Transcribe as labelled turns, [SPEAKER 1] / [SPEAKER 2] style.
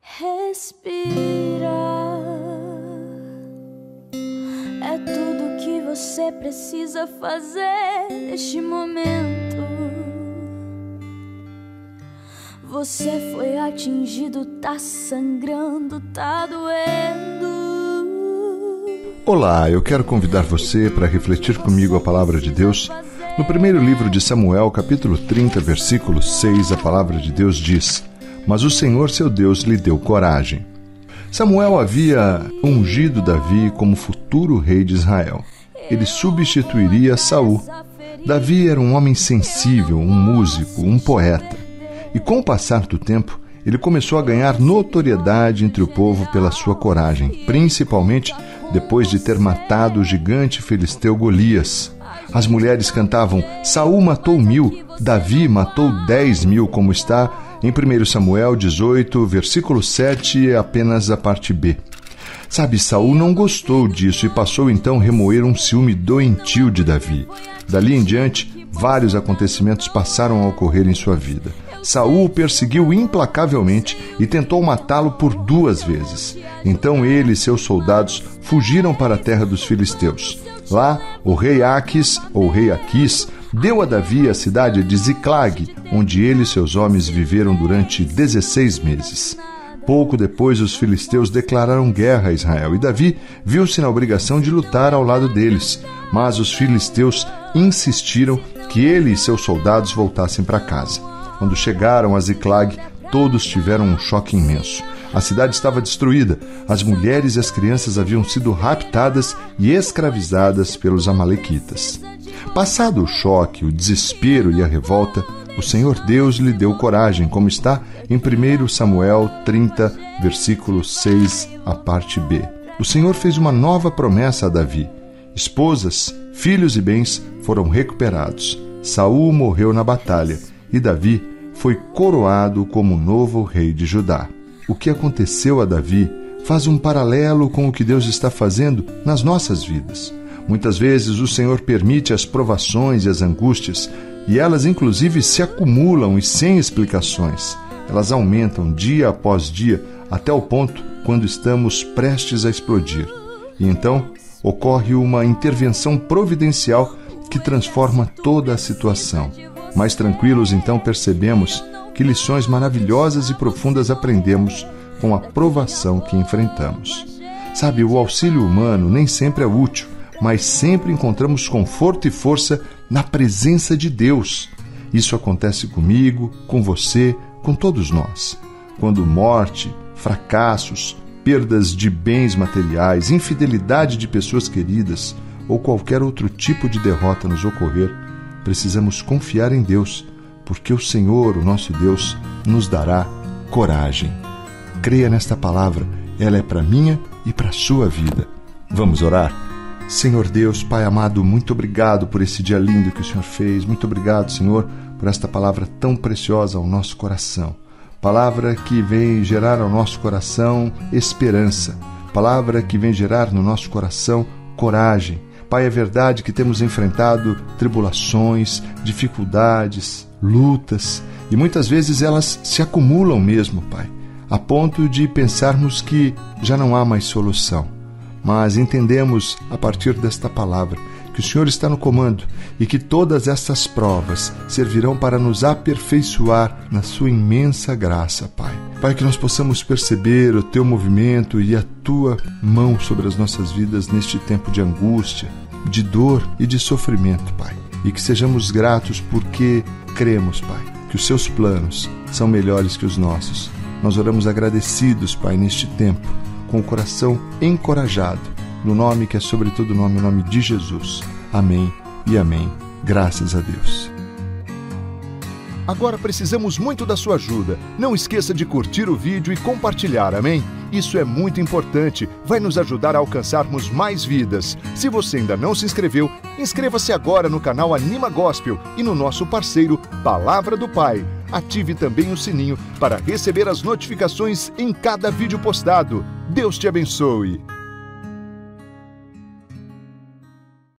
[SPEAKER 1] Respira. É tudo que você precisa fazer neste momento. Você foi atingido, tá sangrando, tá doendo.
[SPEAKER 2] Olá, eu quero convidar você para refletir comigo a palavra de Deus. No primeiro livro de Samuel, capítulo 30, versículo 6, a palavra de Deus diz: Mas o Senhor seu Deus lhe deu coragem. Samuel havia ungido Davi como futuro rei de Israel. Ele substituiria Saul. Davi era um homem sensível, um músico, um poeta. E com o passar do tempo, ele começou a ganhar notoriedade entre o povo pela sua coragem, principalmente depois de ter matado o gigante filisteu Golias. As mulheres cantavam: Saul matou mil, Davi matou dez mil, como está em 1 Samuel 18, versículo 7, apenas a parte B. Sabe, Saul não gostou disso e passou então a remoer um ciúme doentio de Davi. Dali em diante, vários acontecimentos passaram a ocorrer em sua vida. Saul o perseguiu implacavelmente e tentou matá-lo por duas vezes. Então ele e seus soldados fugiram para a terra dos filisteus. Lá, o rei Aquis, ou rei Aquis, deu a Davi a cidade de Ziclag, onde ele e seus homens viveram durante 16 meses. Pouco depois, os filisteus declararam guerra a Israel e Davi viu-se na obrigação de lutar ao lado deles. Mas os filisteus insistiram que ele e seus soldados voltassem para casa. Quando chegaram a Ziclag, todos tiveram um choque imenso. A cidade estava destruída, as mulheres e as crianças haviam sido raptadas e escravizadas pelos Amalequitas. Passado o choque, o desespero e a revolta, o Senhor Deus lhe deu coragem, como está em 1 Samuel 30, versículo 6, a parte B. O Senhor fez uma nova promessa a Davi. Esposas, filhos e bens foram recuperados. Saul morreu na batalha e Davi foi coroado como novo rei de Judá. O que aconteceu a Davi faz um paralelo com o que Deus está fazendo nas nossas vidas. Muitas vezes o Senhor permite as provações e as angústias, e elas inclusive se acumulam e sem explicações. Elas aumentam dia após dia até o ponto quando estamos prestes a explodir. E então ocorre uma intervenção providencial que transforma toda a situação. Mais tranquilos, então, percebemos que lições maravilhosas e profundas aprendemos com a provação que enfrentamos. Sabe, o auxílio humano nem sempre é útil, mas sempre encontramos conforto e força na presença de Deus. Isso acontece comigo, com você, com todos nós. Quando morte, fracassos, perdas de bens materiais, infidelidade de pessoas queridas ou qualquer outro tipo de derrota nos ocorrer, precisamos confiar em Deus, porque o Senhor, o nosso Deus, nos dará coragem. Creia nesta palavra, ela é para minha e para sua vida. Vamos orar? Senhor Deus, Pai amado, muito obrigado por esse dia lindo que o Senhor fez. Muito obrigado, Senhor, por esta palavra tão preciosa ao nosso coração. Palavra que vem gerar ao nosso coração esperança. Palavra que vem gerar no nosso coração coragem Pai, é verdade que temos enfrentado tribulações, dificuldades, lutas, e muitas vezes elas se acumulam mesmo, Pai, a ponto de pensarmos que já não há mais solução. Mas entendemos a partir desta palavra que o Senhor está no comando e que todas essas provas servirão para nos aperfeiçoar na Sua imensa graça, Pai. Pai, que nós possamos perceber o Teu movimento e a Tua mão sobre as nossas vidas neste tempo de angústia, de dor e de sofrimento, Pai. E que sejamos gratos porque cremos, Pai, que os Seus planos são melhores que os nossos. Nós oramos agradecidos, Pai, neste tempo, com o coração encorajado no nome que é sobre todo nome, o nome de Jesus. Amém e amém. Graças a Deus.
[SPEAKER 3] Agora precisamos muito da sua ajuda. Não esqueça de curtir o vídeo e compartilhar, amém? Isso é muito importante, vai nos ajudar a alcançarmos mais vidas. Se você ainda não se inscreveu, inscreva-se agora no canal Anima Gospel e no nosso parceiro Palavra do Pai. Ative também o sininho para receber as notificações em cada vídeo postado. Deus te abençoe.